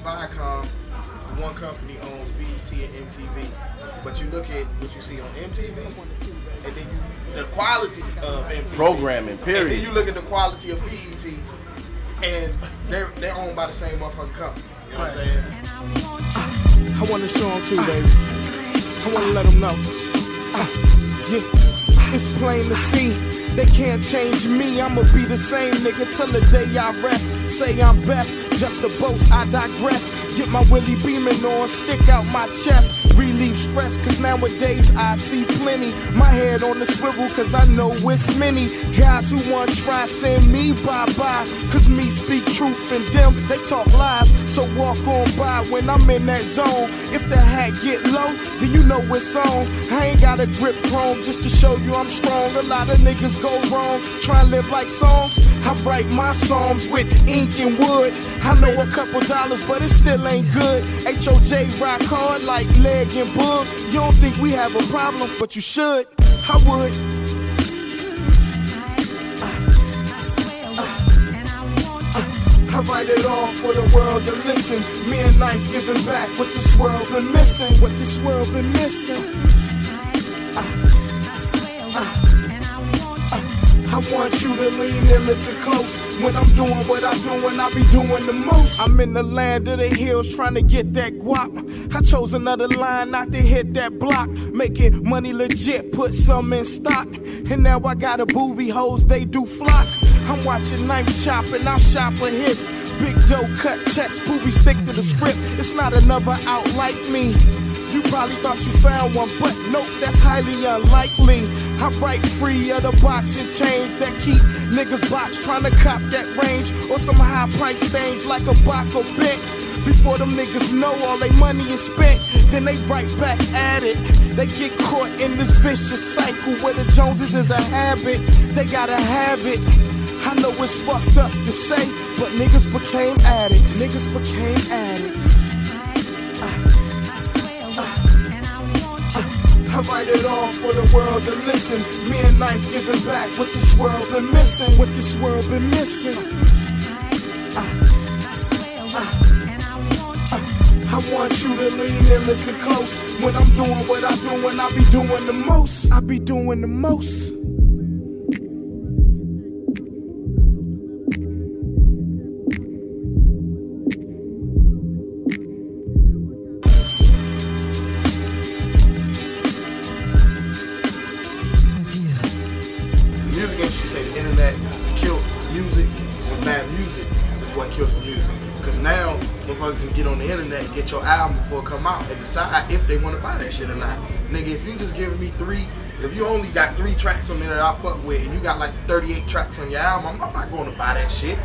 Viacom, the one company owns BET and MTV. But you look at what you see on MTV, and then you the quality of MTV Programming, period. And then you look at the quality of BET, and they're they're owned by the same motherfucking company. You know what I'm saying? I wanna show them too, baby. I wanna let them know. Uh, yeah, it's plain to see. They can't change me. I'ma be the same nigga till the day I rest. Say I'm best, just a boast. I digress. Get my Willie beaming on, stick out my chest. Relieve stress, cause nowadays I see plenty. My head on the swivel, cause I know it's many. Guys who want try send me bye bye. Cause me speak truth and them, they talk lies. So walk on by when I'm in that zone. If the hat get low, then you know it's on. I ain't got a grip chrome just to show you I'm strong. A lot of niggas go wrong, try and live like songs. I write my songs with ink and wood. I know a couple dollars, but it still ain't good. HOJ rock hard like leg and book. You don't think we have a problem, but you should. I would. I write it all for the world to listen. Me and life giving back what this world been missing. What this world been missing. I want you to lean and listen close. When I'm doing what I do, when I be doing the most. I'm in the land of the hills trying to get that guap. I chose another line not to hit that block. Making money legit, put some in stock. And now I got a booby hoes, they do flock. I'm watching knife chopping, I'll shop for hits. Big dough cut checks, booby stick to the script. It's not another out like me. You probably thought you found one, but nope, that's highly unlikely. I write free of the boxing chains that keep niggas box trying to cop that range or some high price things like a Baco bent. Before them niggas know all their money is spent, then they right back at it. They get caught in this vicious cycle where the Joneses is a habit. They gotta have it. I know it's fucked up to say, but niggas became addicts. Niggas became addicts. I write it all for the world to listen. Me and Knife giving back what this world been missing. What this world been missing. I swear. And I want you to lean and listen close. When I'm doing what I do, when I be doing the most, I be doing the most. Say the internet killed music when bad music is what killed the music. Because now motherfuckers can get on the internet get your album before it come out and decide if they want to buy that shit or not. Nigga, if you just giving me three, if you only got three tracks on there that I fuck with and you got like 38 tracks on your album, I'm not going to buy that shit.